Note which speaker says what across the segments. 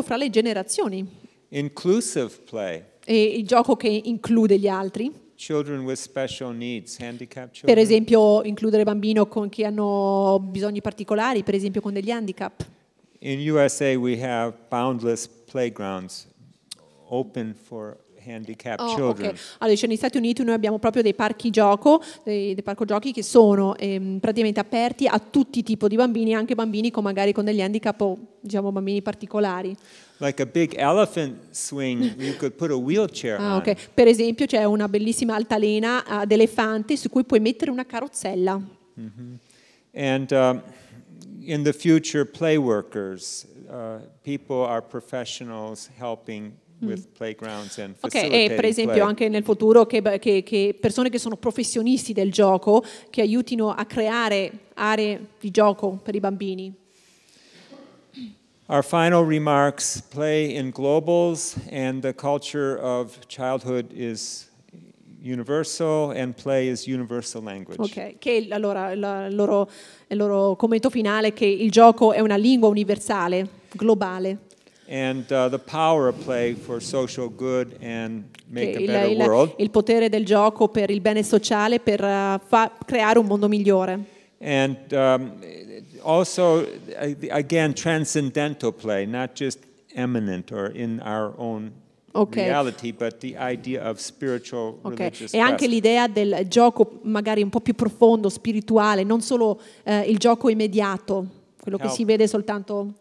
Speaker 1: fra le generazioni.
Speaker 2: Inclusive play.
Speaker 1: E il gioco che include gli altri.
Speaker 2: Children with special needs, handicapped
Speaker 1: Per esempio includere bambini con chi hanno bisogni particolari, per esempio con degli handicap.
Speaker 2: In USA, we have boundless playgrounds open for handicapped
Speaker 1: Oh,
Speaker 2: children.
Speaker 1: ok. Allora, cioè, negli Stati Uniti noi abbiamo proprio dei parchi gioco, dei, dei parco giochi che sono ehm, praticamente aperti a tutti i tipi di bambini, anche bambini con magari con degli handicap o diciamo bambini particolari.
Speaker 2: Like a big elephant swing, you could put a wheelchair
Speaker 1: Ah,
Speaker 2: on.
Speaker 1: ok. Per esempio c'è una bellissima altalena ad elefante su cui puoi mettere una carrozzella.
Speaker 2: And um, in the future, play workers, uh, people are professionals helping
Speaker 1: Ok, e per esempio
Speaker 2: play.
Speaker 1: anche nel futuro che, che- che persone che sono professionisti del gioco che aiutino a creare aree di gioco per i bambini.
Speaker 2: Our final remarks play in globals, and the culture of childhood is universal, and play is universal language.
Speaker 1: Ok, che allora la- il loro, il loro commento finale è che il gioco è una lingua universale, globale,
Speaker 2: And uh, the power of play for social good and
Speaker 1: che
Speaker 2: make a
Speaker 1: il,
Speaker 2: better
Speaker 1: il-
Speaker 2: world.
Speaker 1: il potere del gioco per il bene sociale, per fa- creare un mondo migliore.
Speaker 2: And um, also, uh, again, transcendental play, not just eminent or in our own
Speaker 1: Ok.
Speaker 2: reality, but the idea of spiritual
Speaker 1: Ok,
Speaker 2: religious
Speaker 1: E anche l'idea del gioco magari un po' più profondo, spirituale, non solo eh, il gioco immediato, quello che
Speaker 2: Help.
Speaker 1: si vede soltanto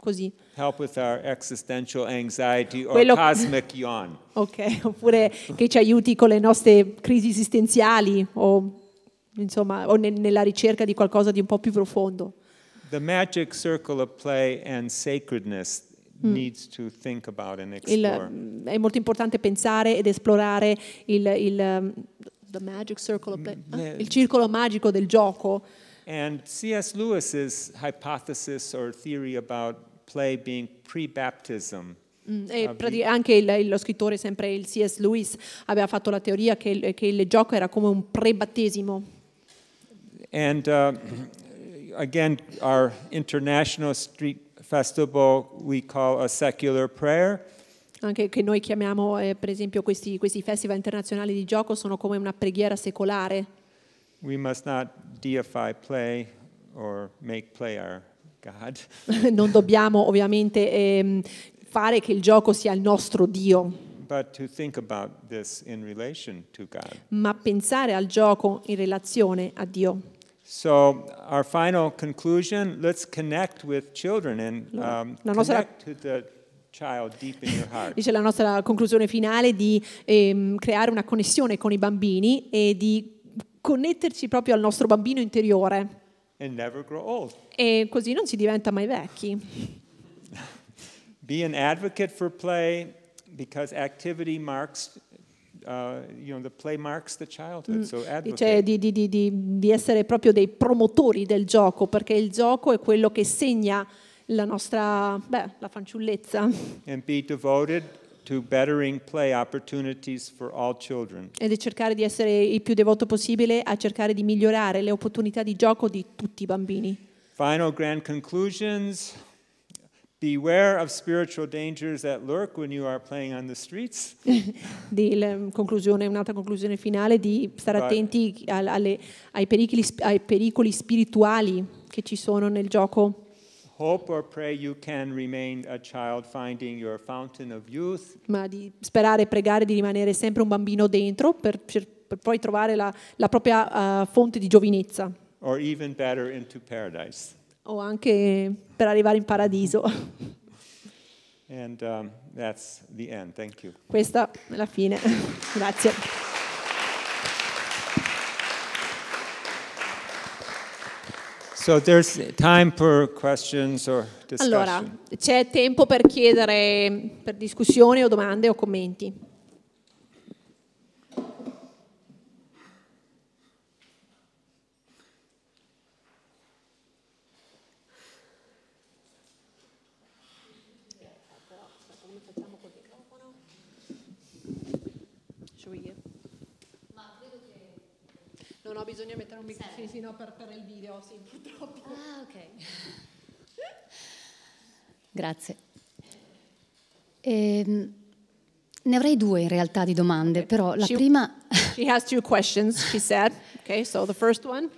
Speaker 1: così.
Speaker 2: Help with our existential anxiety or
Speaker 1: Quello-
Speaker 2: cosmic yawn.
Speaker 1: Ok, oppure che ci aiuti con le nostre crisi esistenziali o, insomma, o ne- nella ricerca di qualcosa di un po' più profondo.
Speaker 2: The magic circle of play and sacredness needs to think about and
Speaker 1: Il-
Speaker 2: explore.
Speaker 1: è molto importante pensare ed esplorare il, il, um, the magic circle of play-
Speaker 2: Mm,
Speaker 1: ah, il circolo magico del gioco.
Speaker 2: And C.S. Lewis's hypothesis or theory about play being pre-baptism
Speaker 1: Mm, E anche il- lo scrittore, sempre il C.S. Lewis, aveva fatto la teoria che, il- che il gioco era come un pre-battesimo.
Speaker 2: And uh, again, our international street festival we call a secular prayer.
Speaker 1: Anche che noi chiamiamo, eh, per esempio, questi, questi festival internazionali di gioco sono come una preghiera secolare.
Speaker 2: We must not deify play or make play our.
Speaker 1: non dobbiamo ovviamente ehm, fare che il gioco sia il nostro Dio, ma pensare al gioco in relazione a Dio.
Speaker 2: So, our final conclusion let's connect with children and um,
Speaker 1: La nostra-
Speaker 2: connect to the.
Speaker 1: Dice la nostra conclusione finale di ehm, creare una connessione con i bambini e di connetterci proprio al nostro bambino interiore
Speaker 2: and never grow old.
Speaker 1: e così non si diventa mai vecchi.
Speaker 2: Be an advocate for play because activity marks, uh, you know, the play marks the childhood. So
Speaker 1: Dice
Speaker 2: advocate.
Speaker 1: di, di- di- di- di essere proprio dei promotori del gioco perché il gioco è quello che segna la nostra, beh, la fanciullezza.
Speaker 2: And be devoted to bettering play opportunities for all children.
Speaker 1: ed è cercare di essere il più devoto possibile a cercare di migliorare le opportunità di gioco di tutti i bambini.
Speaker 2: Final grand conclusions. Beware of spiritual dangers that lurk when you are playing on the streets.
Speaker 1: Di, le- conclusione, un'altra conclusione finale di stare attenti al- alle- ai, pericoli, ai pericoli spirituali che ci sono nel gioco.
Speaker 2: Hope or pray you can remain a child finding your fountain of youth
Speaker 1: ma di sperare e pregare di rimanere sempre un bambino dentro per, per- per poi trovare la, la propria eh, fonte di giovinezza
Speaker 2: or even better into paradise.
Speaker 1: o anche per arrivare in paradiso.
Speaker 2: And um, that's the end. Thank you.
Speaker 1: Questa è la fine. Grazie.
Speaker 2: So there's time for questions or discussion.
Speaker 1: Allora, c'è tempo per chiedere per discussioni o domande o commenti. Non ho bisogno di mettere un microfono, sì, no, per, per il video, sì, purtroppo.
Speaker 3: Ah, ok. Grazie. Ehm, ne avrei due in realtà di domande, però la
Speaker 1: Ci-
Speaker 3: prima,
Speaker 1: She has two questions, she said. Okay, so the first one.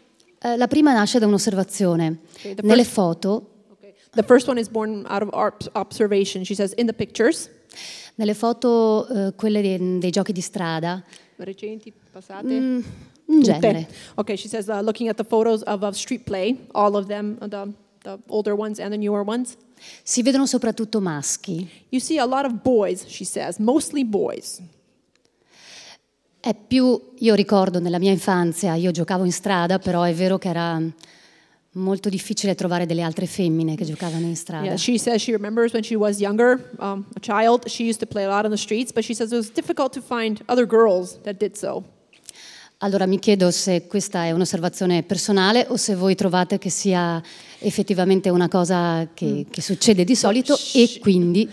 Speaker 3: eh, la prima nasce da un'osservazione.
Speaker 1: Okay, the
Speaker 3: Nelle
Speaker 1: first-
Speaker 3: foto,
Speaker 1: Okay. The first one is born out of observation. She says, in the pictures,
Speaker 3: nelle foto eh, quelle dei, dei giochi di strada,
Speaker 1: recenti, passate,
Speaker 3: mm, in genere,
Speaker 1: Okay, she says, uh, looking at the photos of, of street play, all of them, uh, the, the older ones and the newer ones,
Speaker 3: si vedono soprattutto maschi.
Speaker 1: you see a lot of boys, she says, mostly boys.
Speaker 3: È più, io ricordo nella mia infanzia, io giocavo in strada, però è vero che era molto difficile trovare delle altre femmine che giocavano in strada.
Speaker 1: Yeah, she says she remembers when she was younger, um, a child, she used to play a lot on the streets, but she says it was difficult to find other girls that did so.
Speaker 3: Allora mi chiedo se questa è un'osservazione personale o se voi trovate che sia effettivamente una cosa che, che succede di solito e quindi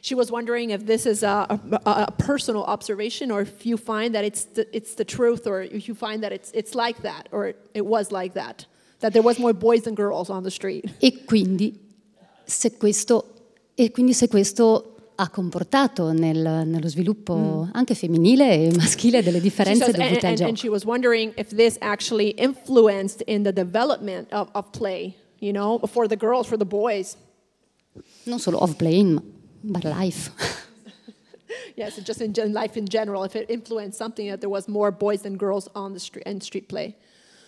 Speaker 1: She was wondering if this is a, a, a personal observation or if you find that it's the, it's the truth or if you find that it's, it's like that or it was like that, that there was more boys than girls on the street.
Speaker 3: E quindi se questo, e quindi se questo ha comportato nel- nello sviluppo anche femminile e maschile delle differenze
Speaker 1: says, and,
Speaker 3: dovute al gioco.
Speaker 1: and she was wondering if this actually influenced in the development of, of play, you know, for the girls, for the boys.
Speaker 3: Non solo off playing, ma but life.
Speaker 1: Yes, just in life in general, if it influenced something that there was more boys than girls on the street and street play.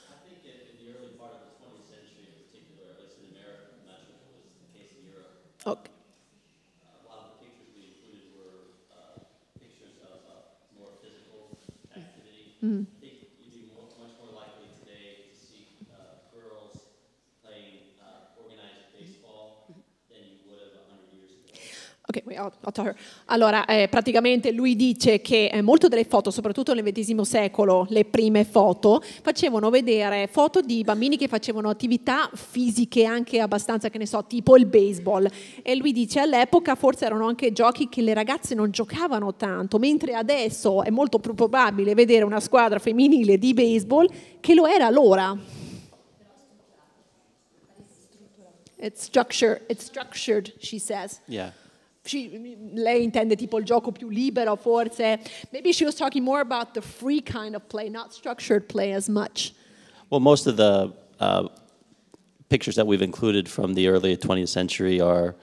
Speaker 4: I think in, in the early part of the 20th century, in particular, at least in America, I'm not sure if it was the case in Europe,
Speaker 1: Okay.
Speaker 4: a lot of the pictures we included were uh, pictures of uh, more physical activity. I think you'd be more, much more likely today to see uh, girls playing uh, organized baseball than you would have 100 years ago.
Speaker 1: Ok, wait, I'll, I'll tell her. Allora, eh, praticamente lui dice che eh, molte delle foto, soprattutto nel XX secolo, le prime foto, facevano vedere foto di bambini che facevano attività fisiche anche abbastanza, che ne so, tipo il baseball. E lui dice all'epoca forse erano anche giochi che le ragazze non giocavano tanto, mentre adesso è molto più probabile vedere una squadra femminile di baseball che lo era allora. It's structured, it's structured, she says.
Speaker 4: Yeah.
Speaker 1: She, lei intende tipo il gioco più libero, forse. Maybe she was talking more about the free kind of play, not structured play as much.
Speaker 4: Well, most of the uh, pictures that we've included from the early 20th century are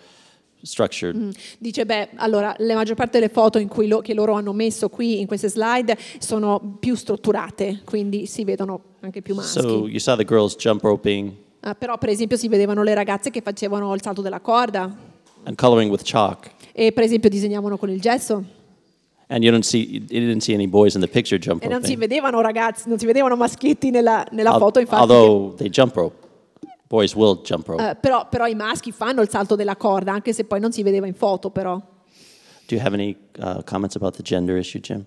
Speaker 4: structured.
Speaker 1: Dice, beh, allora, la maggior parte delle foto in cui lo- che loro hanno messo qui in queste slide sono più strutturate, quindi si vedono anche più maschi.
Speaker 4: So you saw the girls jump roping
Speaker 1: Ah, però, per esempio, si vedevano le ragazze che facevano il salto della corda
Speaker 4: and coloring with chalk.
Speaker 1: e, per esempio, disegnavano con il gesso.
Speaker 4: And you don't see you didn't see any boys in the picture jump
Speaker 1: E non si
Speaker 4: roping.
Speaker 1: vedevano ragazzi, non si vedevano maschietti nella, nella
Speaker 4: Al-
Speaker 1: foto, infatti.
Speaker 4: although they jump rope, boys will jump rope.
Speaker 1: Eh, però, però i maschi fanno il salto della corda, anche se poi non si vedeva in foto, però.
Speaker 4: Do you have any uh, comments about the gender issue, Jim?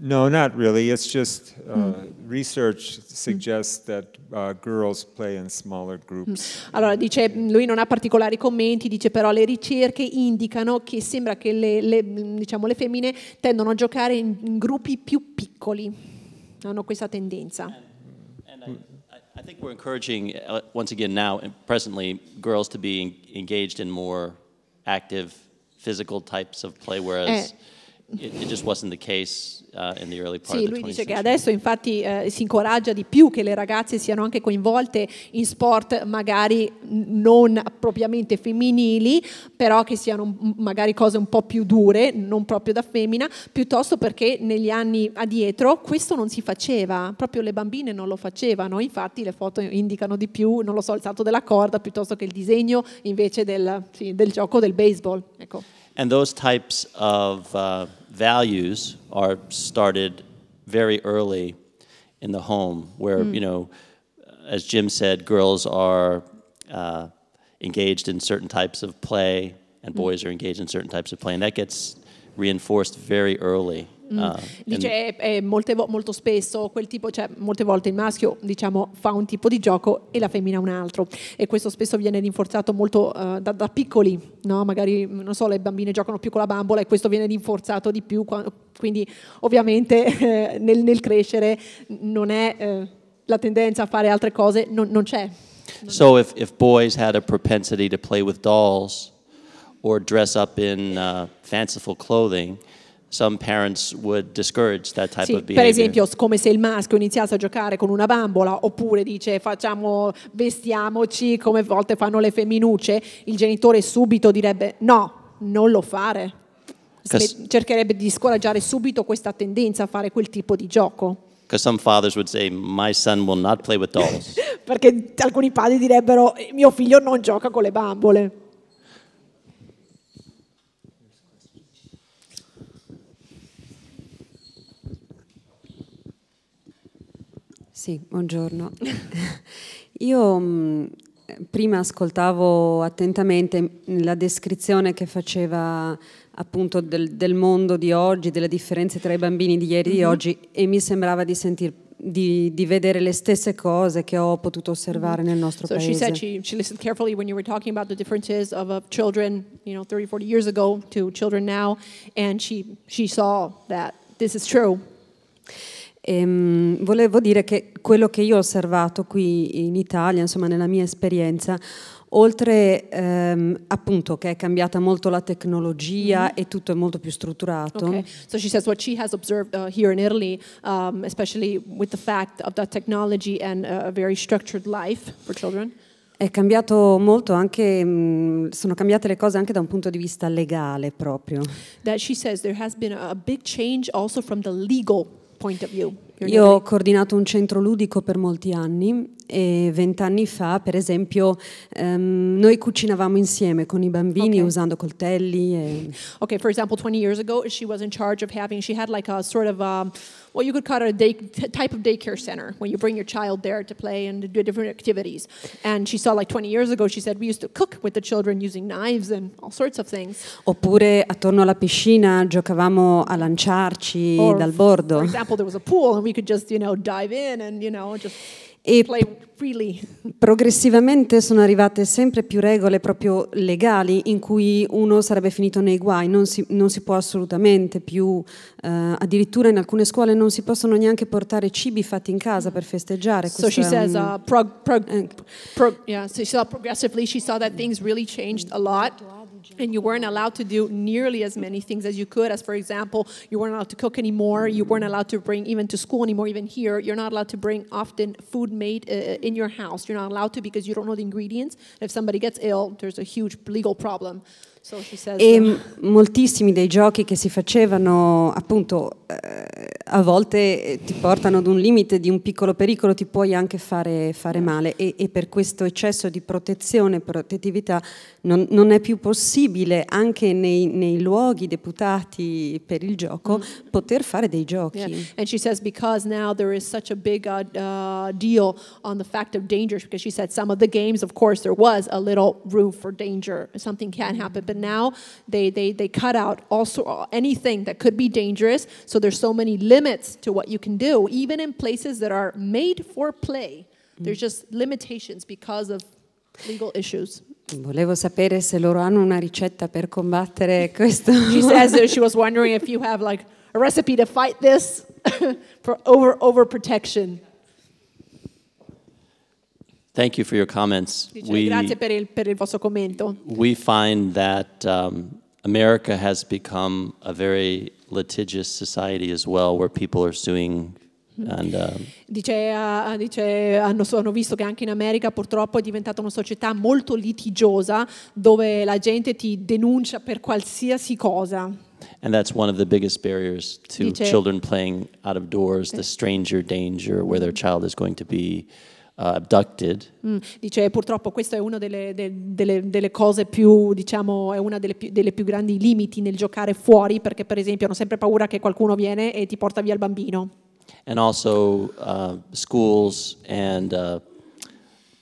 Speaker 2: No, not really. It's just uh, research suggests that uh, girls play in smaller groups.
Speaker 1: Allora, dice, lui non ha particolari commenti, dice però le ricerche indicano che sembra che le, le, diciamo, le femmine tendono a giocare in, in gruppi più piccoli, hanno questa tendenza.
Speaker 4: And I, I- I think we're encouraging, uh, once again now, and presently, girls to be en- engaged in more active physical types of play, whereas it, it just wasn't the case in the early part
Speaker 1: Sì, lui
Speaker 4: 20th
Speaker 1: dice che adesso infatti eh, si incoraggia di più che le ragazze siano anche coinvolte in sport magari non propriamente femminili, però che siano magari cose un po' più dure, non proprio da femmina, piuttosto perché negli anni addietro questo non si faceva, proprio le bambine non lo facevano, infatti le foto indicano di più, non lo so, il salto della corda piuttosto che il disegno invece del, sì, del gioco del baseball. Ecco.
Speaker 4: And those types of uh, values are started very early in the home, where, you know, as Jim said, girls are uh, engaged in certain types of play and boys are engaged in certain types of play. And that gets reinforced very early. Uh, in-
Speaker 1: Dice eh, eh, molte molto spesso quel tipo, cioè molte volte il maschio diciamo fa un tipo di gioco e la femmina un altro e questo spesso viene rinforzato molto eh, da, da piccoli, no? magari non so le bambine giocano più con la bambola e questo viene rinforzato di più, quindi ovviamente eh, nel, nel crescere non è eh, la tendenza a fare altre cose, non, non c'è.
Speaker 4: So if, if boys had a propensity to play with dolls or dress up in uh, fanciful clothing, some parents would discourage that type
Speaker 1: Sì, per esempio, come se il maschio iniziasse a giocare con una bambola, oppure dice facciamo, vestiamoci come a volte fanno le femminucce, il genitore subito direbbe no, non lo fare. Cercherebbe di scoraggiare subito questa tendenza a fare quel tipo di gioco.
Speaker 4: Say.
Speaker 1: Perché alcuni padri direbbero mio figlio non gioca con le bambole.
Speaker 5: Sì, buongiorno. Io mh, prima ascoltavo attentamente la descrizione che faceva appunto del, del mondo di oggi, delle differenze tra i bambini di ieri e di oggi e mi sembrava di sentir di, di vedere le stesse cose che ho potuto osservare nel nostro
Speaker 1: So she
Speaker 5: paese.
Speaker 1: said she, she listened carefully when you were talking about the differences of uh, children, you know, 30, 40 years ago to children now, and she, she saw that this is true.
Speaker 5: Ehm, volevo dire che quello che io ho osservato qui in Italia, insomma nella mia esperienza, oltre ehm, appunto che è cambiata molto la tecnologia e tutto è molto più strutturato,
Speaker 1: Okay, so she says what she has observed uh, here in Italy, um, especially with the fact of that technology and a very structured life for children.
Speaker 5: è cambiato molto anche, mh, sono cambiate le cose anche da un punto di vista legale proprio.
Speaker 1: That she says there has been a big change also from the legal point of view.
Speaker 5: Io ho coordinato un centro ludico per molti anni e vent'anni fa, per esempio, ehm, noi cucinavamo insieme con i bambini
Speaker 1: Ok.
Speaker 5: usando coltelli. E...
Speaker 1: Okay, for example, 20 years ago, she was in charge of having, she had like a sort of, um, well, you could call it a day, type of daycare center when you bring your child there to play and do different activities. And she saw like 20 years ago, she said, we used to cook with the children using knives and all sorts of things.
Speaker 5: Oppure attorno alla piscina giocavamo a lanciarci
Speaker 1: Or,
Speaker 5: dal
Speaker 1: For
Speaker 5: bordo.
Speaker 1: example, there was a pool and we could just, you know, dive in and, you know, just
Speaker 5: E
Speaker 1: play freely.
Speaker 5: progressivamente sono arrivate sempre più regole proprio legali in cui uno sarebbe finito nei guai, non si, non si può assolutamente più, eh, addirittura in alcune scuole non si possono neanche portare cibi fatti in casa per festeggiare.
Speaker 1: So she
Speaker 5: Questo è
Speaker 1: says,
Speaker 5: un-
Speaker 1: uh, prog, prog,
Speaker 5: Eh.
Speaker 1: prog, yeah, so she saw progressively, she saw that things really changed a lot. And you weren't allowed to do nearly as many things as you could. As, for example, you weren't allowed to cook anymore. You weren't allowed to bring even to school anymore. Even here, you're not allowed to bring often food made uh, in your house. You're not allowed to because you don't know the ingredients. If somebody gets ill, there's a huge legal problem. So.
Speaker 5: E moltissimi dei giochi che si facevano, appunto, eh, a volte eh, ti portano ad un limite di un piccolo pericolo, ti puoi anche fare, fare male e, e per questo eccesso di protezione protettività non, non è più possibile anche nei, nei luoghi deputati per il gioco poter fare dei giochi.
Speaker 1: Yeah. And she says because now there is such a big uh, uh, deal on the fact of danger, because she said some of the games, of course, there was a little room for danger. Something can happen, but now they, they, they cut out also anything that could be dangerous. So there's so many limits to what you can do, even in places that are made for play. There's just limitations because of legal issues.
Speaker 5: Volevo sapere se loro hanno una ricetta per combattere questo.
Speaker 1: She says that she was wondering if you have like a recipe to fight this for over over overprotection.
Speaker 4: Thank you for your comments.
Speaker 1: Dice,
Speaker 4: We,
Speaker 1: grazie per il, per il vostro commento.
Speaker 4: we find that um, America has become a very litigious society as well, where people are suing and um,
Speaker 1: Dice, ah, dice, hanno, hanno visto che anche in America purtroppo è diventata una società molto litigiosa dove la gente ti denuncia per qualsiasi cosa.
Speaker 4: and that's one of the biggest barriers to
Speaker 1: Dice-
Speaker 4: children playing out of doors, the stranger danger, where their child is going to be uh.
Speaker 1: Mm, Dice purtroppo questa è una delle, de- delle- delle cose più, diciamo, è una delle più, delle più grandi limiti nel giocare fuori perché per esempio hanno sempre paura che qualcuno viene e ti porta via il bambino.
Speaker 4: And also, uh, schools and uh,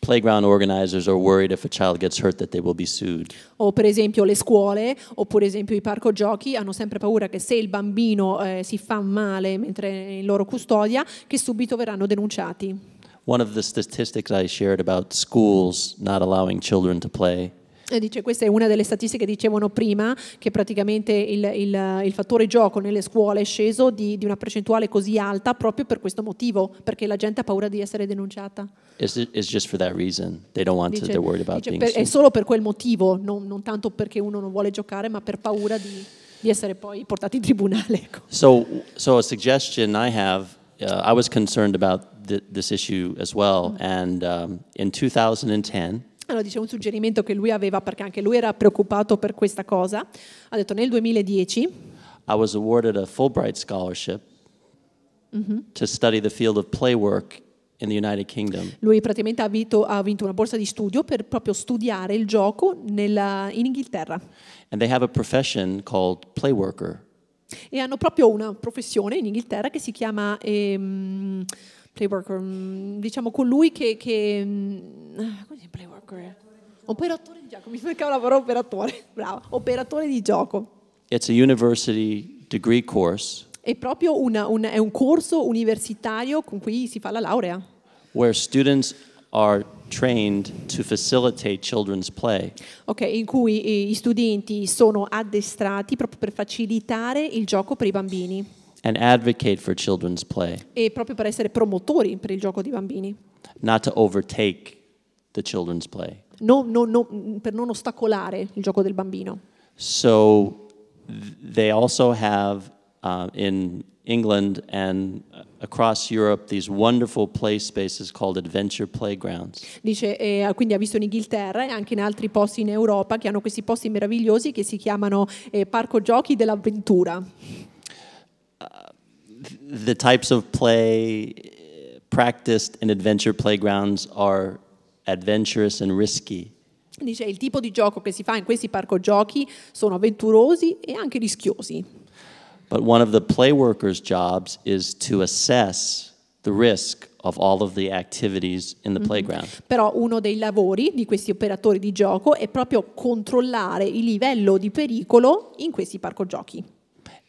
Speaker 4: playground organizers are worried if a child gets hurt that they will be sued.
Speaker 1: O per esempio le scuole, o per esempio i parco giochi hanno sempre paura che se il bambino eh, si fa male mentre è in loro custodia, che subito verranno denunciati.
Speaker 4: One of the statistics I shared about schools not allowing children to play
Speaker 1: dice, questa è una delle statistiche che dicevano prima, che praticamente il, il- il fattore gioco nelle scuole è sceso di, di una percentuale così alta proprio per questo motivo, perché la gente ha paura di essere denunciata.
Speaker 4: It's, it's just for that reason. They don't want to,
Speaker 1: Dice-
Speaker 4: they're worried about
Speaker 1: dice,
Speaker 4: being
Speaker 1: per- è solo per quel motivo, non, non tanto perché uno non vuole giocare, ma per paura di, di essere poi portati in tribunale. ecco.
Speaker 4: So, so a suggestion I have, I was concerned about th- this issue as well, and um, in 2010,
Speaker 1: Allora dice un suggerimento che lui aveva, perché anche lui era preoccupato per questa cosa, ha detto nel 2010
Speaker 4: I was awarded a Fulbright scholarship to study the field of play work in the United Kingdom.
Speaker 1: lui praticamente ha vinto, ha vinto una borsa di studio per proprio studiare il gioco nella- in Inghilterra.
Speaker 4: And they have a profession called play worker.
Speaker 1: E hanno proprio una professione in Inghilterra che si chiama ehm, play worker, mm, diciamo colui che... che mm, ah, come si chiama play worker? Operatore di gioco, mi mancava la parola operatore, bravo, operatore di gioco.
Speaker 4: It's a university degree course
Speaker 1: È proprio una- un, è un corso universitario con cui si fa la laurea,
Speaker 4: where students are trained to facilitate children's play.
Speaker 1: ok, in cui eh, gli studenti sono addestrati proprio per facilitare il gioco per i bambini
Speaker 4: and advocate for children's play,
Speaker 1: e proprio per essere promotori per il gioco di bambini,
Speaker 4: not to overtake the children's play.
Speaker 1: Non- non- non- per non ostacolare il gioco del bambino.
Speaker 4: So th- they also have uh, in England and uh, across Europe these wonderful play spaces called adventure playgrounds.
Speaker 1: Dice, eh, quindi ha visto in Inghilterra e anche in altri posti in Europa che hanno questi posti meravigliosi che si chiamano eh, parco giochi dell'avventura.
Speaker 4: The types of play uh, practiced in adventure playgrounds are adventurous and risky.
Speaker 1: Dice, il tipo di gioco che si fa in questi parco giochi sono avventurosi e anche rischiosi.
Speaker 4: But one of the play workers' jobs is to assess the risk of all of the activities in the playground.
Speaker 1: Però uno dei lavori di questi operatori di gioco è proprio controllare il livello di pericolo in questi parco giochi.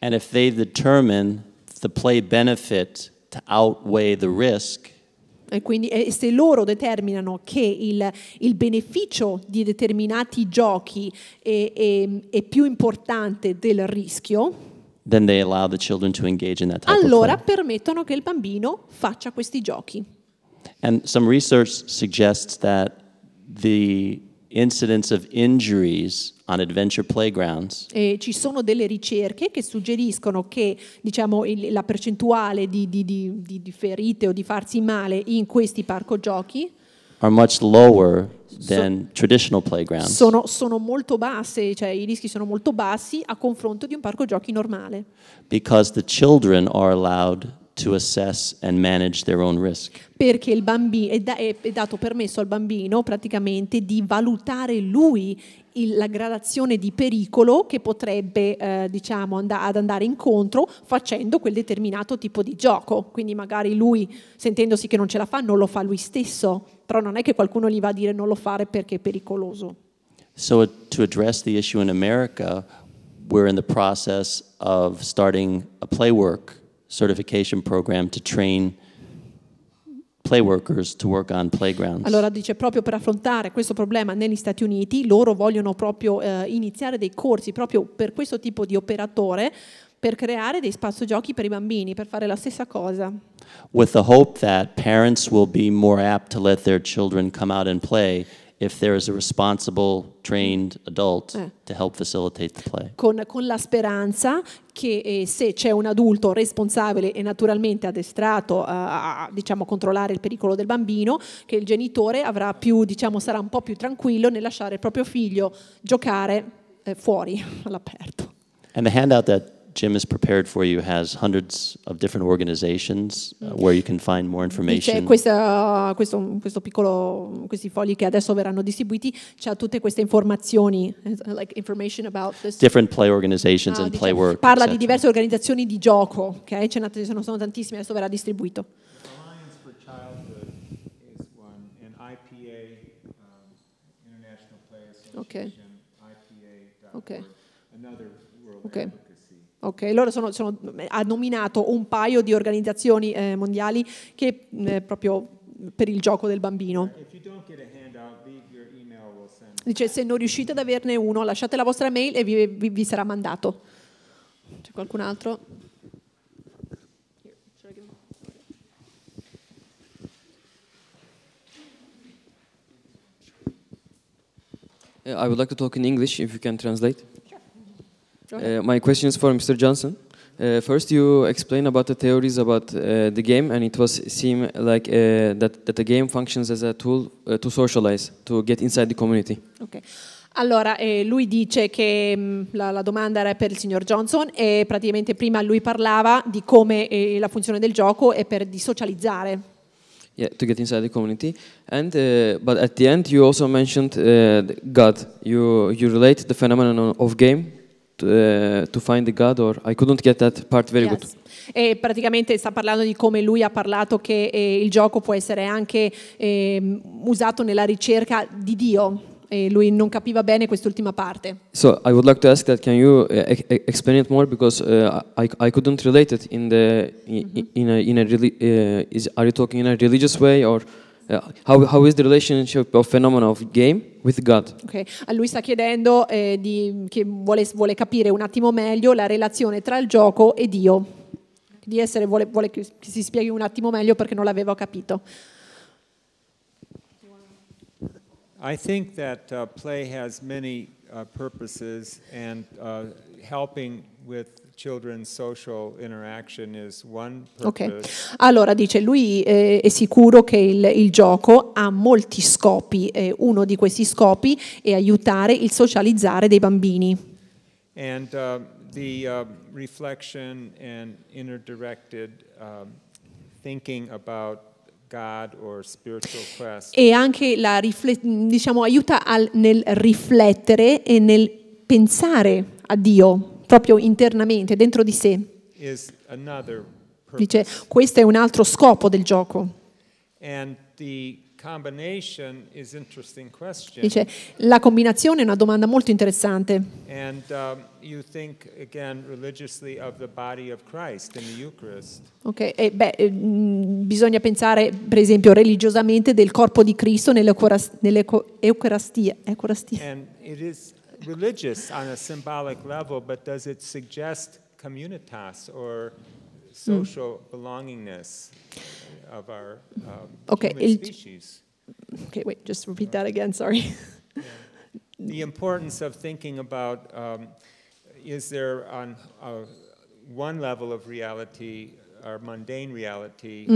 Speaker 4: And if they determine the play benefit to outweigh the risk,
Speaker 1: E quindi e se loro determinano che il, il beneficio di determinati giochi è, è- è più importante del rischio,
Speaker 4: then they allow the children to engage in that type
Speaker 1: allora
Speaker 4: of play.
Speaker 1: permettono che il bambino faccia questi giochi.
Speaker 4: And some research suggests that the incidence of injuries on adventure playgrounds
Speaker 1: E ci sono delle ricerche che suggeriscono che diciamo, il- la percentuale di, di- di- di- di ferite o di farsi male in questi parco giochi
Speaker 4: are much lower than traditional playgrounds
Speaker 1: sono, sono molto basse, cioè i rischi sono molto bassi a confronto di un parco giochi normale.
Speaker 4: because the children are allowed to assess and manage their own risk.
Speaker 1: perché il bambi- è, da- è- è dato permesso al bambino praticamente di valutare lui il- la gradazione di pericolo che potrebbe eh, diciamo and- ad andare incontro facendo quel determinato tipo di gioco. Quindi magari lui, sentendosi che non ce la fa, non lo fa lui stesso, però non è che qualcuno gli va a dire non lo fare perché è pericoloso.
Speaker 4: So, uh, to address the issue in America, we're in the process of starting a playwork certification program to train play workers to work on playgrounds.
Speaker 1: Allora dice proprio per affrontare questo problema negli Stati Uniti, loro vogliono proprio eh, iniziare dei corsi proprio per questo tipo di operatore per creare dei spazi giochi per i bambini, per fare la stessa cosa.
Speaker 4: with the hope that parents will be more apt to let their children come out and play if there is a responsible, trained adult
Speaker 1: Eh.
Speaker 4: to help facilitate the play.
Speaker 1: Con, con la speranza che eh, se c'è un adulto responsabile e naturalmente addestrato a, a, diciamo, controllare il pericolo del bambino, che il genitore avrà più, diciamo, sarà un po' più tranquillo nel lasciare il proprio figlio giocare eh, fuori, all'aperto.
Speaker 4: And the handout that Jim has prepared for you has hundreds of different organizations uh, where you can find more information.
Speaker 1: questa- questo, questo piccolo, questi fogli che adesso verranno distribuiti, c'ha tutte queste informazioni, eh, like information about this.
Speaker 4: different play organizations
Speaker 1: Ah,
Speaker 4: and
Speaker 1: dice-
Speaker 4: play work.
Speaker 1: parla di diverse organizzazioni di gioco, ok? Ce ne ne sono tantissime, adesso verrà distribuito.
Speaker 2: Um,
Speaker 1: Okay.
Speaker 2: IPA.org,
Speaker 1: Okay. Okay. Loro sono, sono- ha nominato un paio di organizzazioni eh, mondiali che eh, proprio per il gioco del bambino. Dice se non riuscite ad averne uno, lasciate la vostra mail e vi, vi- vi sarà mandato. C'è qualcun altro?
Speaker 6: Uh, I would like to talk in English if you can translate. Uh, my question is for Mr. Johnson. Uh, first, you explain about the theories about uh, the game, and it was seem like uh, that that the game functions as a tool uh, to socialize, to get inside the community.
Speaker 1: Ok. Allora, eh, lui dice che mh, la, la domanda era per il signor Johnson e praticamente prima lui parlava di come eh, la funzione del gioco è per di socializzare.
Speaker 6: Yeah, to get inside the community. And uh, but at the end, you also mentioned uh, God. You you relate the phenomenon of game uh, to find the God, or I couldn't get that part very good.
Speaker 1: Yes. E praticamente sta parlando di come lui ha parlato che eh, il gioco può essere anche ehm, usato nella ricerca di Dio e lui non capiva bene quest'ultima parte.
Speaker 6: So I would like to ask that. Can you uh, explain it more because uh, I, I couldn't relate it in the i- i- in a in a uh, is are you talking in a religious way or uh, how how is the relationship of phenomena of game with God?
Speaker 1: Ok? A lui sta chiedendo eh, di- che vuole, vuole capire un attimo meglio la relazione tra il gioco e Dio. Di essere, vuole, vuole che che si spieghi un attimo meglio perché non l'avevo capito.
Speaker 2: I think that uh, play has many uh, purposes, and uh, helping with
Speaker 1: Ok, allora dice lui eh, è sicuro che il, il gioco ha molti scopi, e uno di questi scopi è aiutare il socializzare dei bambini.
Speaker 2: And uh, the uh, reflection and inner directed um, thinking about God or spiritual quest.
Speaker 1: E anche la diciamo, aiuta al- nel riflettere e nel pensare a Dio proprio internamente, dentro di sé. Dice questo è un altro scopo del gioco. Dice la combinazione è una domanda molto interessante.
Speaker 2: And um, you think again religiously of the body of Christ in the Eucharist.
Speaker 1: Ok, e beh, eh, mh, bisogna pensare per esempio religiosamente del corpo di Cristo nell'Eucaras- nell'Eucaristia. Eucaristia.
Speaker 2: And it is religious on a symbolic level, but does it suggest communitas or social belongingness of our um,
Speaker 1: Okay,
Speaker 2: human species?
Speaker 1: Okay, wait, just repeat that again, sorry.
Speaker 2: The importance of thinking about um, is there on uh, one level of reality, our mundane reality,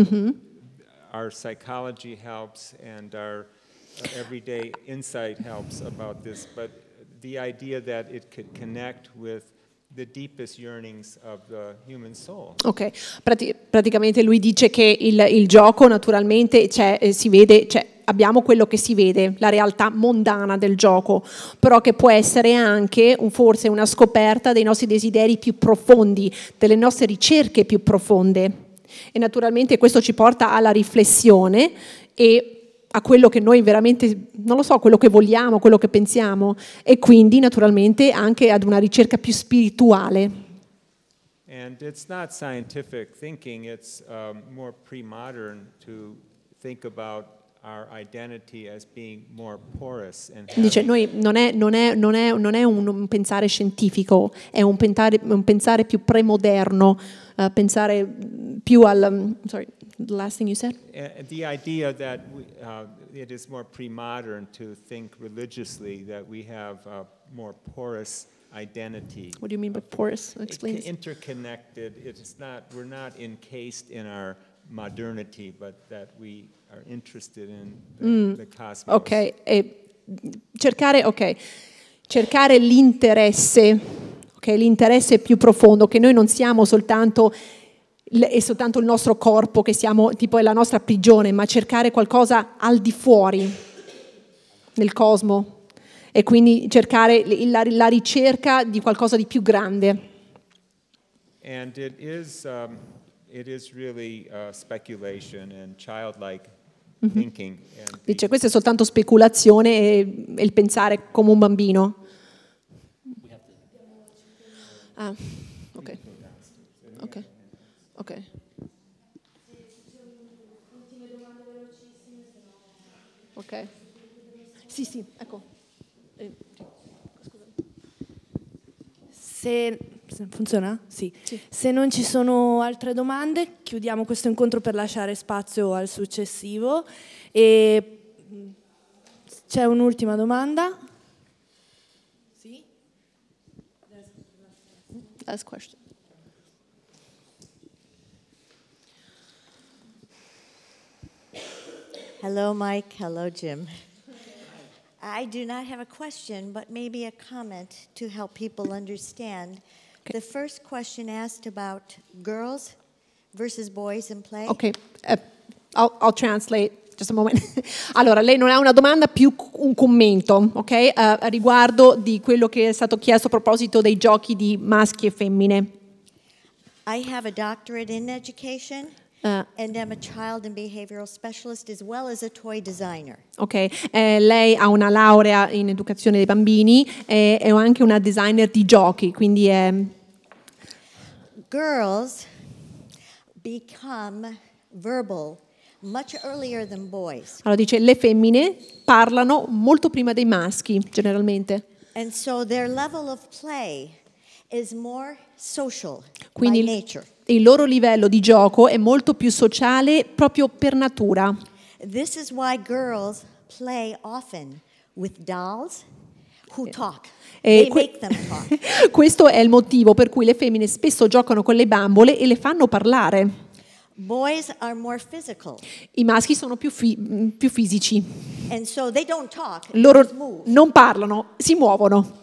Speaker 2: our psychology helps and our everyday insight helps about this, but the idea that it could connect with the deepest yearnings of the human soul.
Speaker 1: Ok, prati- praticamente lui dice che il, il gioco naturalmente eh, si vede, cioè, abbiamo quello che si vede, la realtà mondana del gioco, però che può essere anche un- forse una scoperta dei nostri desideri più profondi, delle nostre ricerche più profonde. E naturalmente questo ci porta alla riflessione e a quello che noi veramente, non lo so, quello che vogliamo, quello che pensiamo e quindi naturalmente anche ad una ricerca più spirituale.
Speaker 2: And it's not scientific thinking, it's um, more pre modern to think about our identity as being more porous and
Speaker 1: Dice, noi non è, non è- non è- non è un, un pensare scientifico, è un pensare, un pensare più premoderno, eh, pensare più al... um, sorry, the last thing you said?
Speaker 2: Uh, the idea that we, uh, it is more pre-modern to think religiously that we have a more porous identity.
Speaker 1: What do you mean by porous? Explain.
Speaker 2: Interconnected. It's not. We're not encased in our modernity, but that we are interested in the, the cosmos.
Speaker 1: Ok, e cercare, ok, cercare l'interesse, ok, l'interesse più profondo, che noi non siamo soltanto è soltanto il nostro corpo, che siamo tipo è la nostra prigione, ma cercare qualcosa al di fuori nel cosmo e quindi cercare la, la ricerca di qualcosa di più grande.
Speaker 2: And it is. Um, it is really uh, speculation and childlike thinking. And the-
Speaker 1: Dice, questa è soltanto speculazione e, e il pensare come un bambino. Ah, ok. Ok. Ok. Ok. Sì, sì, ecco.
Speaker 7: Se, se- funziona? Sì. Se non ci sono altre domande, chiudiamo questo incontro per lasciare spazio al successivo. E c'è un'ultima domanda. Sì?
Speaker 1: Last question.
Speaker 8: Hello, Mike. Hello, Jim. I do not have a question, but maybe a comment to help people understand. The first question asked about girls versus boys in play.
Speaker 1: Ok, eh, I'll, I'll translate. Just a moment. Allora, lei non ha una domanda, più un commento, ok? a riguardo di quello che è stato chiesto a proposito dei giochi di maschi e femmine.
Speaker 8: I have a doctorate in education
Speaker 1: Uh.
Speaker 8: and am a child and behavioral specialist as well as a toy designer.
Speaker 1: Ok, eh, lei ha una laurea in educazione dei bambini e è anche una designer di giochi, quindi è,
Speaker 8: Girls become verbal much earlier than boys.
Speaker 1: allora dice le femmine parlano molto prima dei maschi, generalmente.
Speaker 8: And so their level of play
Speaker 1: Quindi
Speaker 8: by
Speaker 1: il,
Speaker 8: nature.
Speaker 1: il loro livello di gioco è molto più sociale proprio per natura.
Speaker 8: This is why girls play often with dolls who talk.
Speaker 1: E
Speaker 8: They
Speaker 1: que-
Speaker 8: make them talk.
Speaker 1: Questo è il motivo per cui le femmine spesso giocano con le bambole e le fanno parlare.
Speaker 8: Boys are more physical,
Speaker 1: I maschi sono più, fi- più fisici.
Speaker 8: and so they don't talk,
Speaker 1: Loro non parlano, si muovono.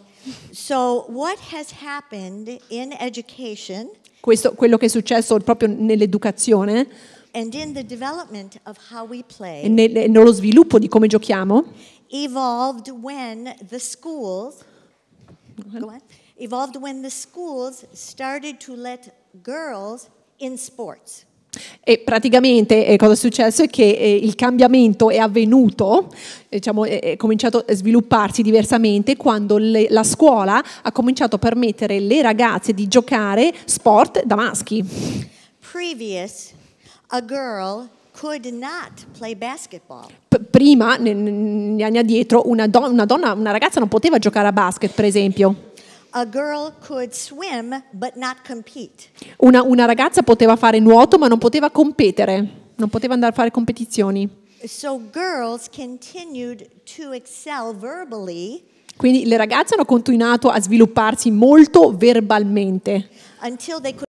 Speaker 8: So what has happened in education
Speaker 1: Questo quello che è successo proprio nell'educazione
Speaker 8: and in the development of how we
Speaker 1: e
Speaker 8: play
Speaker 1: nel- nello sviluppo di come giochiamo
Speaker 8: evolved when the schools evolved when the schools started to let girls in sports.
Speaker 1: E praticamente eh, cosa è successo è che eh, il cambiamento è avvenuto, eh, diciamo, è, è cominciato a svilupparsi diversamente quando le- la scuola ha cominciato a permettere alle ragazze di giocare sport da maschi.
Speaker 8: Previous, a girl could not play basketball.
Speaker 1: P- prima, ne- negli anni addietro, una, do- una donna, una ragazza non poteva giocare a basket, per esempio.
Speaker 8: A girl could swim but not compete.
Speaker 1: Una, una ragazza poteva fare nuoto ma non poteva competere, non poteva andare a fare competizioni.
Speaker 8: So girls continued to excel verbally
Speaker 1: Quindi le ragazze hanno continuato a svilupparsi molto verbalmente
Speaker 8: until they could